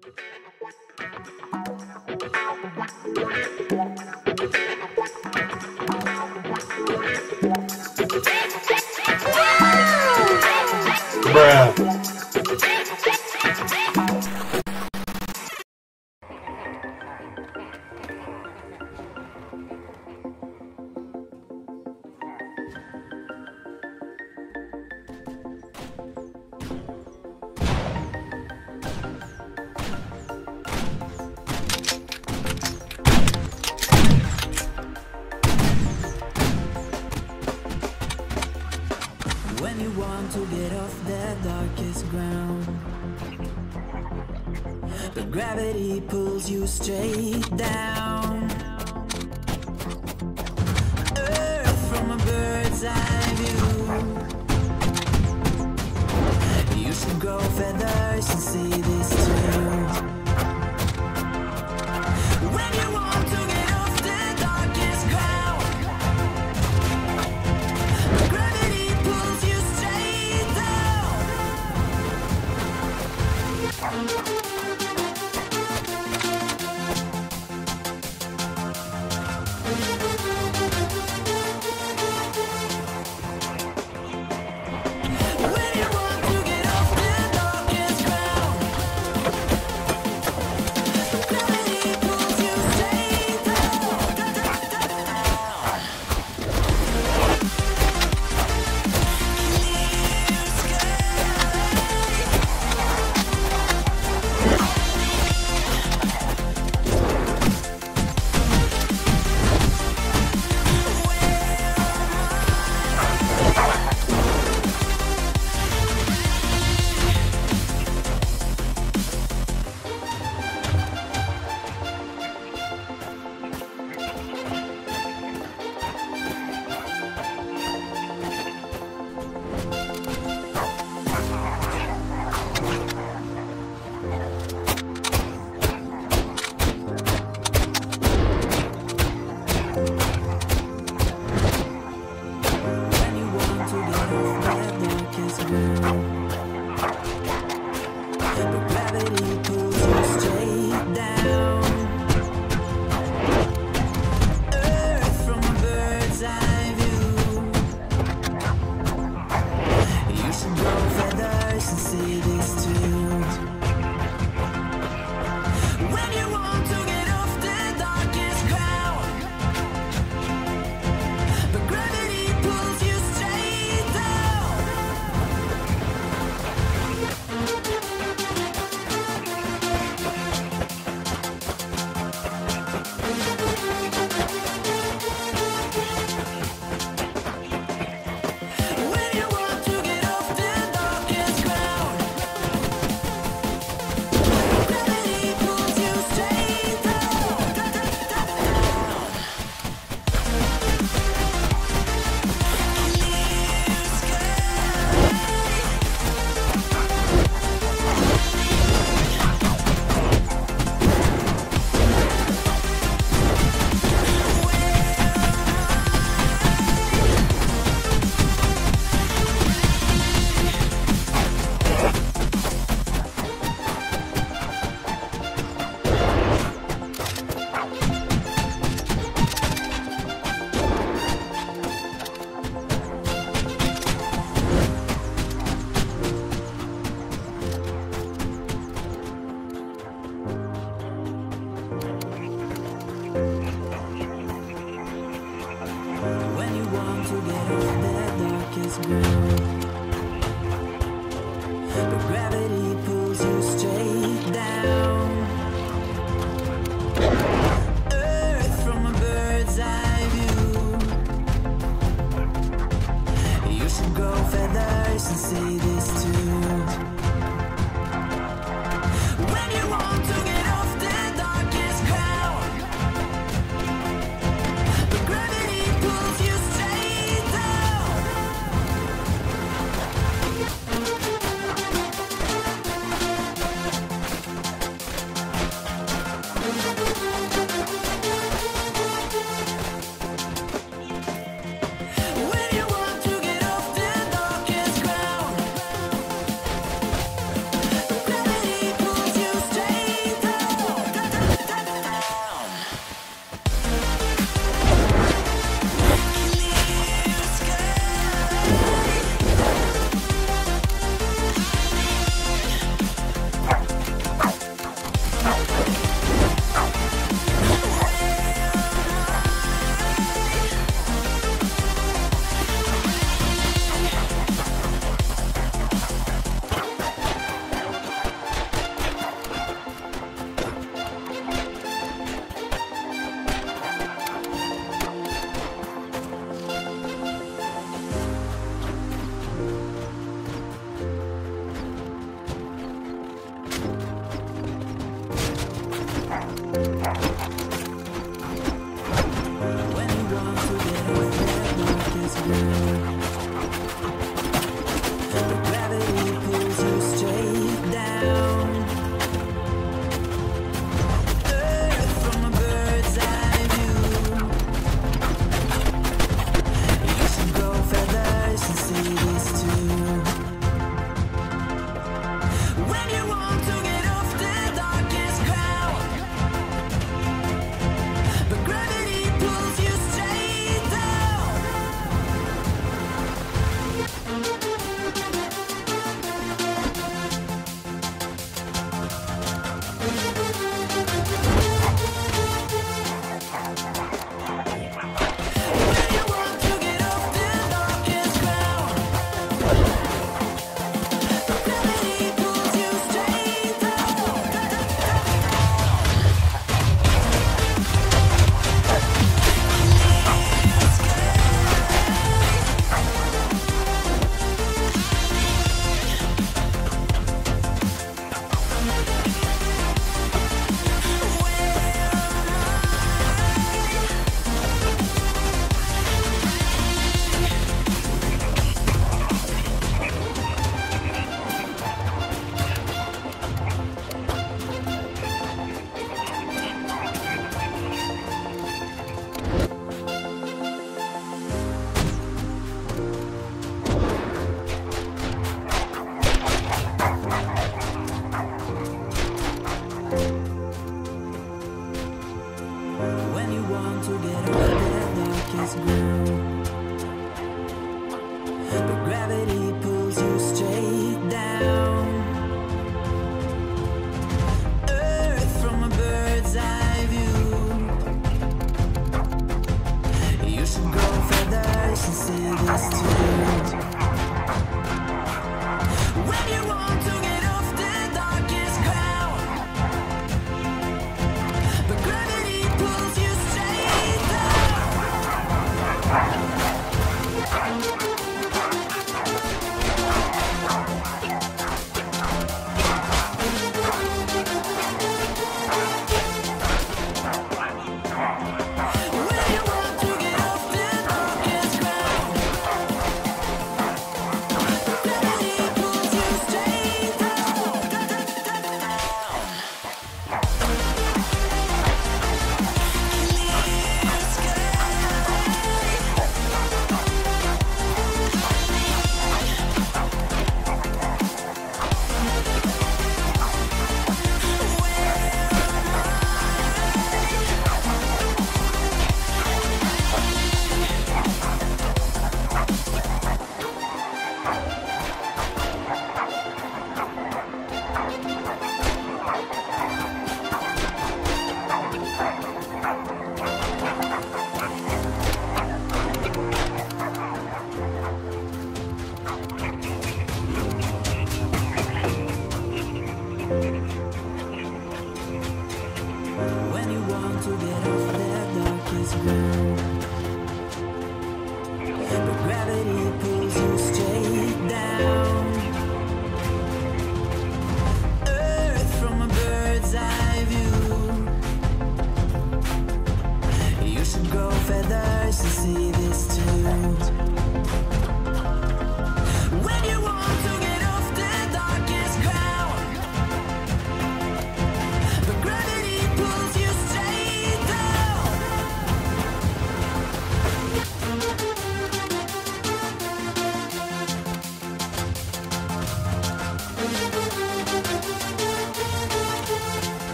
When feathers and see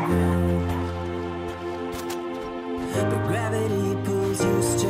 But gravity pulls you straight.